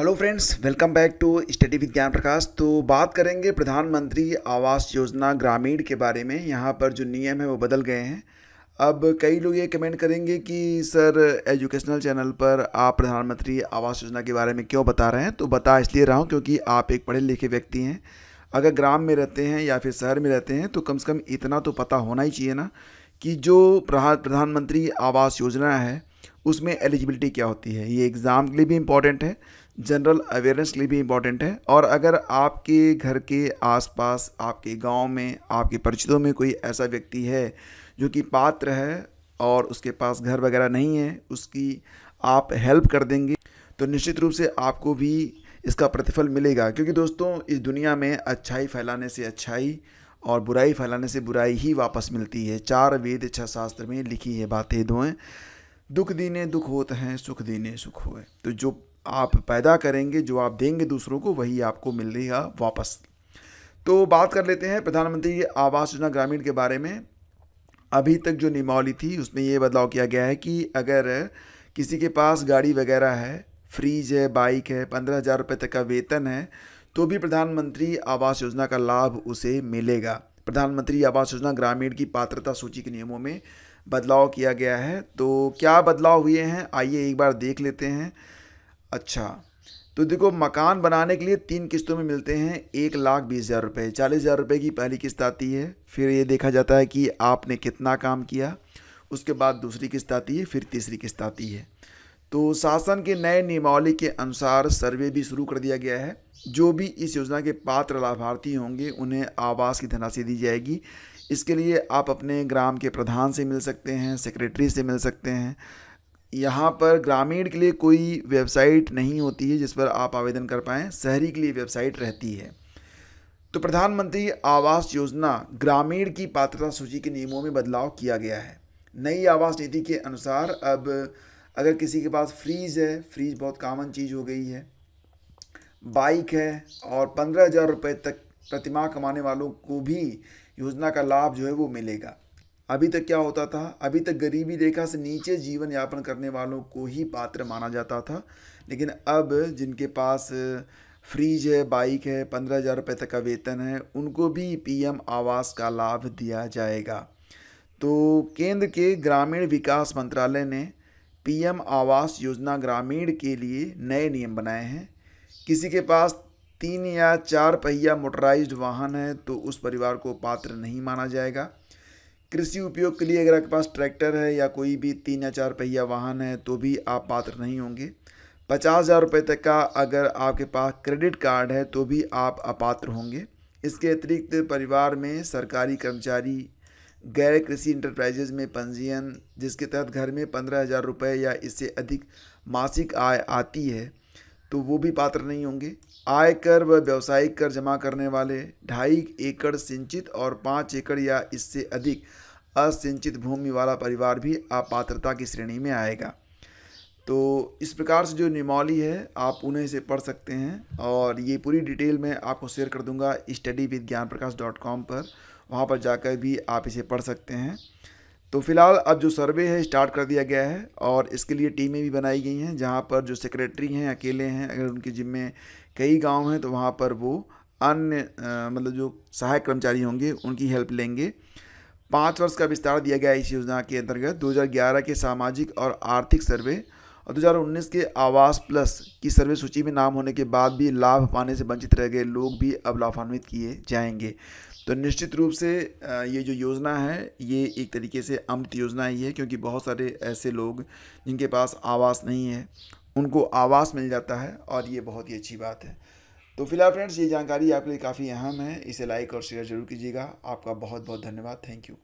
Hello friends welcome back to study Vigyan Prakash तो बात करेंगे प्रधानमंत्री आवास योजना ग्रामीण के बारे में। यहाँ पर जो नियम है वो बदल गए हैं। अब कई लोग ये कमेंट करेंगे कि, सर एजुकेशनल चैनल पर आप प्रधानमंत्री आवास योजना के बारे में क्यों बता रहे हैं? तो बता इसलिए रहा हूँ क्योंकि आप एक पढ़े लिखे व्यक्ति हैं। अगर ग्राम में रहते हैं या फिर शहर में रहते हैं तो कम से कम इतना तो पता होना ही चाहिए ना कि जो प्रधानमंत्री आवास योजना है उसमें एलिजिबिलिटी क्या होती है? ये एग्ज़ाम के लिए भी इंपॉर्टेंट है जनरल अवेयरनेस के लिए भी इंपॉर्टेंट है और अगर आपके घर के आसपास, आपके गाँव में, आपके परिचितों में कोई ऐसा व्यक्ति है जो कि पात्र है और उसके पास घर वगैरह नहीं है, उसकी आप हेल्प कर देंगे तो निश्चित रूप से आपको भी इसका प्रतिफल मिलेगा। क्योंकि दोस्तों, इस दुनिया में अच्छाई फैलाने से अच्छाई और बुराई फैलाने से बुराई ही वापस मिलती है। चार वेद, छह शास्त्र में लिखी है बातें दोएँ दुख दीने दुख होते हैं, सुख दीने सुख होए। तो जो आप पैदा करेंगे, जो आप देंगे दूसरों को, वही आपको मिलेगा वापस। तो बात कर लेते हैं प्रधानमंत्री आवास योजना ग्रामीण के बारे में। अभी तक जो नियमावली थी, उसमें ये बदलाव किया गया है कि अगर किसी के पास गाड़ी वगैरह है, फ्रीज है, बाइक है, पंद्रह हज़ार रुपये तक का वेतन है तो भी प्रधानमंत्री आवास योजना का लाभ उसे मिलेगा। प्रधानमंत्री आवास योजना ग्रामीण की पात्रता सूची के नियमों में बदलाव किया गया है। तो क्या बदलाव हुए हैं? आइए एक बार देख लेते हैं। अच्छा तो देखो, मकान बनाने के लिए तीन किस्तों में मिलते हैं। एक लाख बीस हज़ार रुपये चालीस हज़ार रुपये की पहली किस्त आती है। फिर ये देखा जाता है कि आपने कितना काम किया। उसके बाद दूसरी किस्त आती है, फिर तीसरी किस्त आती है। तो शासन के नए नियमावली के अनुसार सर्वे भी शुरू कर दिया गया है। जो भी इस योजना के पात्र लाभार्थी होंगे, उन्हें आवास की धनराशि दी जाएगी। इसके लिए आप अपने ग्राम के प्रधान से मिल सकते हैं सेक्रेटरी से मिल सकते हैं। यहाँ पर ग्रामीण के लिए कोई वेबसाइट नहीं होती है जिस पर आप आवेदन कर पाएँ, शहरी के लिए वेबसाइट रहती है। तो प्रधानमंत्री आवास योजना, ग्रामीण की पात्रता सूची के नियमों में बदलाव किया गया है। नई आवास नीति के अनुसार अब अगर किसी के पास फ्रीज है फ्रीज बहुत कॉमन चीज़ हो गई है। बाइक है और पंद्रह हज़ार रुपये तक प्रतिमा कमाने वालों को भी योजना का लाभ जो है वो मिलेगा। अभी तक क्या होता था? अभी तक गरीबी रेखा से नीचे जीवन यापन करने वालों को ही पात्र माना जाता था। लेकिन अब जिनके पास फ्रीज है, बाइक है, पंद्रह हज़ार रुपये तक का वेतन है, उनको भी पीएम आवास का लाभ दिया जाएगा। तो केंद्र के ग्रामीण विकास मंत्रालय ने पीएम आवास योजना ग्रामीण के लिए नए नियम बनाए हैं। किसी के पास तीन या चार पहिया मोटराइज्ड वाहन है तो उस परिवार को पात्र नहीं माना जाएगा। कृषि उपयोग के लिए अगर आपके पास ट्रैक्टर है या कोई भी तीन या चार पहिया वाहन है तो भी आप पात्र नहीं होंगे। पचास हज़ार रुपये तक का अगर आपके पास क्रेडिट कार्ड है तो भी आप अपात्र होंगे। इसके अतिरिक्त परिवार में सरकारी कर्मचारी, गैर कृषि इंटरप्राइजेज में पंजीयन, जिसके तहत घर में पंद्रह हज़ार रुपये या इससे अधिक मासिक आय आती है तो वो भी पात्र नहीं होंगे। आयकर व व्यवसायिक कर जमा करने वाले ढाई एकड़ सिंचित और पाँच एकड़ या इससे अधिक असिंचित भूमि वाला परिवार भी अपात्रता की श्रेणी में आएगा। तो इस प्रकार से जो नियमावली है, आप उन्हें से पढ़ सकते हैं और ये पूरी डिटेल मैं आपको शेयर कर दूँगा study with Gyan Prakash dot com पर। वहाँ पर जाकर भी आप इसे पढ़ सकते हैं। तो फ़िलहाल अब जो सर्वे है, स्टार्ट कर दिया गया है और इसके लिए टीमें भी बनाई गई हैं, जहाँ पर जो सेक्रेटरी हैं, अकेले हैं, अगर उनके जिम्मे कई गाँव हैं तो वहाँ पर वो अन्य मतलब जो सहायक कर्मचारी होंगे, उनकी हेल्प लेंगे। पाँच वर्ष का विस्तार दिया गया इस योजना के अंतर्गत। 2011 के सामाजिक और आर्थिक सर्वे और 2019 के आवास प्लस की सर्वे सूची में नाम होने के बाद भी लाभ पाने से वंचित रह गए लोग भी अब लाभान्वित किए जाएँगे। तो निश्चित रूप से ये जो योजना है, ये एक तरीके से अमृत योजना ही है, क्योंकि बहुत सारे ऐसे लोग जिनके पास आवास नहीं है, उनको आवास मिल जाता है और ये बहुत ही अच्छी बात है। तो फ़िलहाल फ्रेंड्स, ये जानकारी आपके लिए काफ़ी अहम है। इसे लाइक और शेयर ज़रूर कीजिएगा। आपका बहुत बहुत धन्यवाद। Thank you.